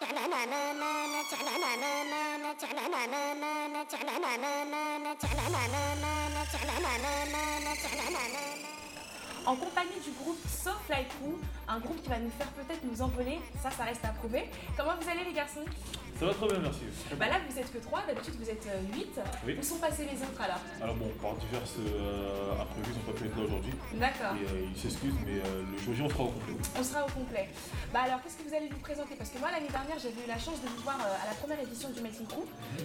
na na na na En compagnie du groupe So Fly Crew, un groupe qui va nous faire peut-être nous envoler, ça, ça reste à prouver. Comment vous allez les garçons? Ça va très bien, merci. Bah là, vous êtes que 3, d'habitude vous êtes 8. Oui. Où sont passés les autres alors? Alors bon, par diverses euh, imprévus, ils n'ont pas pu être là aujourd'hui. D'accord. Et euh, ils s'excusent, mais euh, le jour J, on sera au complet. On sera au complet. Bah alors, qu'est-ce que vous allez nous présenter? Parce que moi, l'année dernière, j'avais eu la chance de vous voir euh, à la première édition du Melting Crew.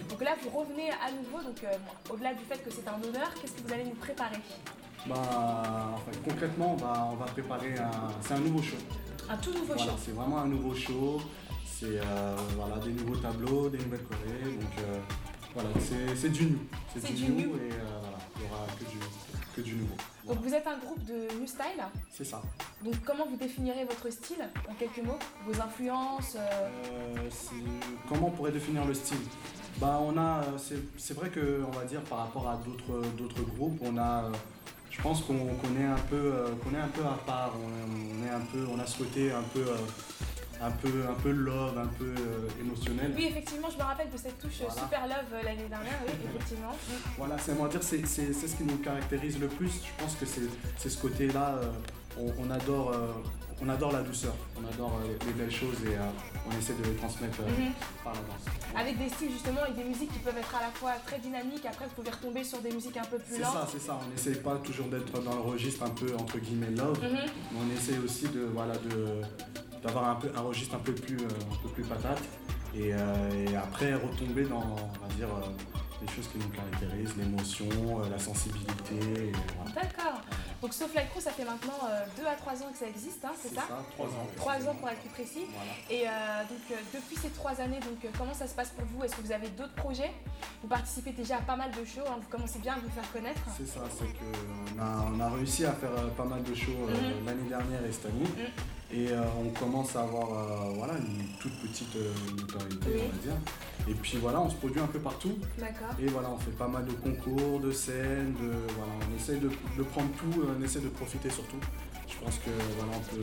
Donc là, vous revenez à nouveau. Donc, euh, au-delà du fait que c'est un honneur, qu'est-ce que vous allez nous préparer? Bah, en fait, concrètement, on va, on va préparer un. C'est un nouveau show. Un tout nouveau Voilà, show. c'est vraiment un nouveau show. C'est euh, voilà, des nouveaux tableaux, des nouvelles chorées. Donc euh, voilà, c'est c'est du new. C'est du new. et euh, voilà, il n'y aura que du, que du nouveau. Donc, vous êtes un groupe de New Style. C'est ça. Donc, comment vous définirez votre style en quelques mots? Vos influences comment on pourrait définir le style? Bah, on a, c'est, c'est vrai que on va dire par rapport à d'autres, d'autres groupes, on a, je pense qu'on, est un peu, euh, qu'on est un peu à part. On, on est un peu, on a ce côté un peu, euh, un peu, un peu love, un peu euh, émotionnel. Oui, effectivement, je me rappelle de cette touche Voilà. Super Love l'année dernière, oui, effectivement. Voilà, c'est, on va dire, c'est, ce qui nous caractérise le plus. Je pense que c'est, c'est ce côté-là. On, on adore, euh, on adore la douceur, on adore euh, les belles choses et euh, on essaie de les transmettre Mhm. par la danse. Avec des styles justement et des musiques qui peuvent être à la fois très dynamiques, après vous pouvez retomber sur des musiques un peu plus C'est lentes. ça, c'est ça. On n'essaye pas toujours d'être dans le registre un peu entre guillemets love, Mhm. mais on essaie aussi de voilà de d'avoir un peu un registre un peu plus un peu plus patate et, et après retomber dans on va dire les choses qui nous caractérisent, l'émotion, la sensibilité. voilà. D'accord. Donc Fly Crew, ça fait maintenant 2 à 3 ans que ça existe, hein, c'est ça Trois ans. 3 ans pour être plus précis. Voilà. Et euh, donc euh, depuis ces 3 années, donc, euh, comment ça se passe pour vous? Est-ce que vous avez d'autres projets? Vous participez déjà à pas mal de shows, hein, vous commencez bien à vous faire connaître. C'est ça, c'est qu'on a, on a réussi à faire euh, pas mal de shows euh, Mhm. l'année dernière et cette année. Et euh, on commence à avoir euh, voilà, une toute petite euh, notoriété, Oui. on va dire. Et puis voilà, on se produit un peu partout. D'accord. Et voilà, on fait pas mal de concours, de scènes, de, voilà, on essaye de, de prendre tout, on essaie de profiter surtout. Je pense que voilà, on peut,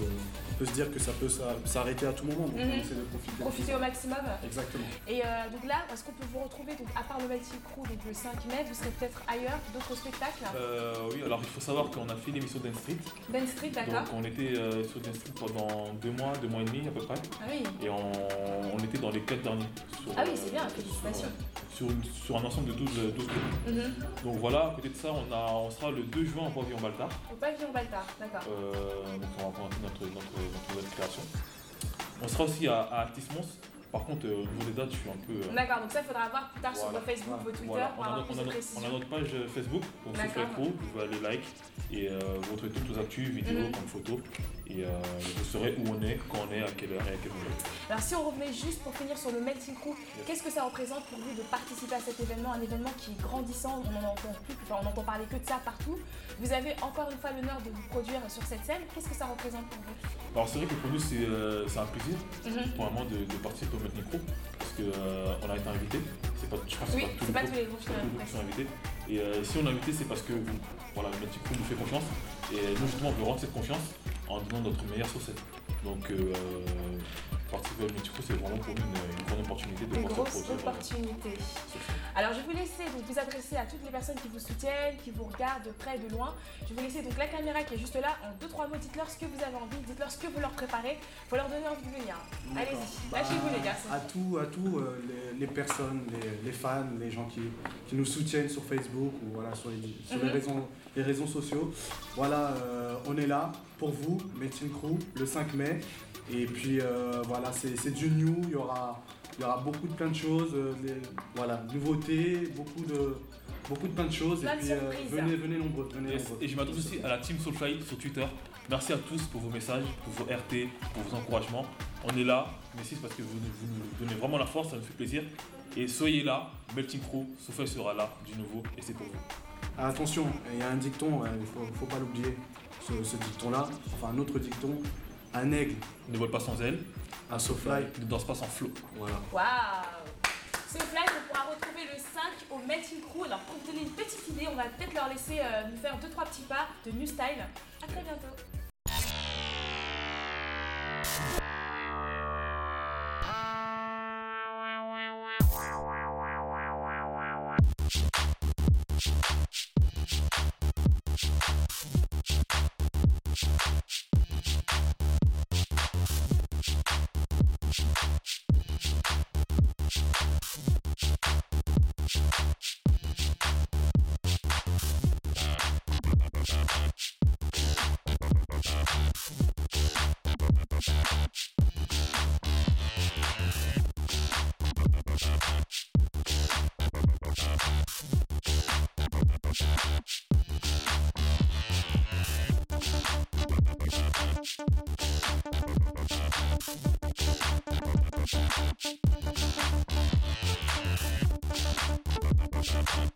on peut se dire que ça peut s'a- s'arrêter à tout moment, donc Mhm. on essaie de profiter. de tout au maximum. Exactement. Et euh, donc là, est-ce qu'on peut vous retrouver, donc, à part le Melting Crew, donc le 5 mai, vous serez peut-être ailleurs, d'autres spectacles? Euh, oui, alors il faut savoir qu'on a fait l'émission Dance Street. Ben Street, Donc d'accord on était euh, sur Dance Street pendant deux mois, deux mois et demi à peu près. Ah oui. Et on, on était dans les quatre derniers. sur, Ah oui, c'est bien, félicitations. Sur, une- sur un ensemble de 12, 12 groupes. Mhm. Donc voilà, à côté de ça, on, a, on sera le 2 juin en pavillon Baltard. Au pavillon Baltard, d'accord. Euh, donc on va présenter notre, notre, notre création. On sera aussi à, à Altis Mons. Par contre, euh, au niveau des dates, je suis un peu. euh, D'accord, donc ça, il faudra voir plus tard sur vos Facebook, vos Twitter Voilà, pour on, a, avoir notre- plus on a de notre- précision. on a notre page euh, Facebook, donc D'accord. Pro, vous pouvez aller like et euh, vous retrouvez toutes nos actus, vidéos, Mhm. comme photos. Et euh, vous saurez où on est, quand on est, à quelle heure et à quel moment. Alors si on revenait juste pour finir sur le Melting Crew, qu'est-ce que ça représente pour vous de participer à cet événement, un événement qui est grandissant, on n'en entend plus, enfin on entend parler que de ça partout. Vous avez encore une fois l'honneur de vous produire sur cette scène, qu'est-ce que ça représente pour vous? Alors c'est vrai que pour nous, c'est euh, un plaisir Mhm. pour un moment de, de participer au Melting Crew parce qu'on a été invité. C'est pas, je pense Oui, c'est pas pas tous les groupes qui sont invités. Et euh, si on est invité, c'est parce que voilà, le Melting Crew nous fait confiance. Et nous, justement, on veut rendre cette confiance en donnant notre meilleur sur scène. Donc, euh, participer au Melting Crew, c'est vraiment pour nous une, une grande opportunité de Une grosse euh, opportunité. Alors je vais vous laisser donc vous adresser à toutes les personnes qui vous soutiennent, qui vous regardent de près et de loin. Je vais vous laisser donc la caméra qui est juste là. En deux trois mots, dites-leur ce que vous avez envie, dites-leur ce que vous leur préparez. Faut leur donner envie de venir. Allez-y, Bah, lâchez-vous les garçons. À tout, à tout euh, les, les personnes, les, les fans, les gens qui, qui nous soutiennent sur Facebook ou voilà, sur, les, sur les, Mhm. réseaux, les réseaux sociaux. Voilà, euh, on est là pour vous, Melting Crew, le 5 mai. Et puis euh, voilà, c'est c'est du new, il y aura, il y aura beaucoup de plein de choses, euh, les- voilà, nouveautés, beaucoup de, beaucoup de plein de choses. Plein et puis euh, venez, venez nombreux, venez Yes. nombreux. Et je m'adresse aussi à la team Soulfly sur Twitter. Merci à tous pour vos messages, pour vos RT, pour vos encouragements. On est là. Merci parce que vous, vous nous donnez vraiment la force, ça nous fait plaisir. Et soyez là, Melting Crew, Soulfly sera là, du nouveau, et c'est pour vous. Ah, attention, il y a un dicton, ouais, il ne faut, faut pas l'oublier, ce, ce dicton-là, enfin un autre dicton, un aigle, Ne vole pas sans elle, à SoFly, ne danse pas sans flow. Voilà. Waouh SoFly, on pourra retrouver le 5 au Melting Crew. Alors pour vous donner une petite idée, on va peut-être leur laisser euh, nous faire 2-3 petits pas de New Style. À très bientôt. Thank you.